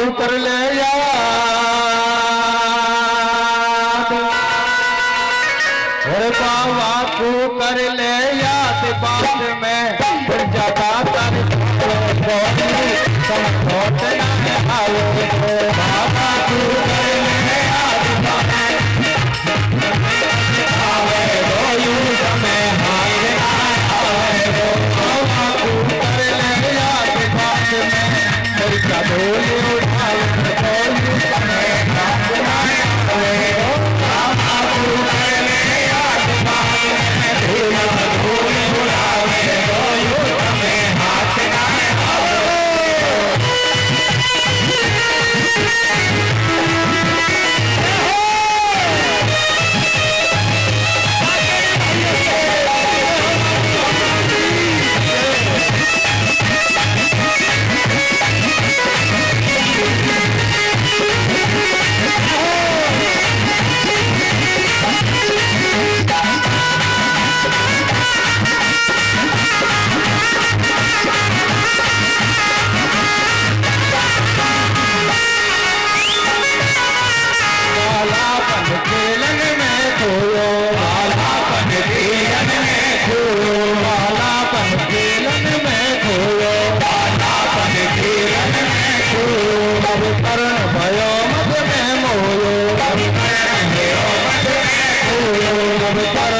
तू कर ले याद अरे बाबा को कर ले याद बाद में Bye.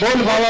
Don't voilà.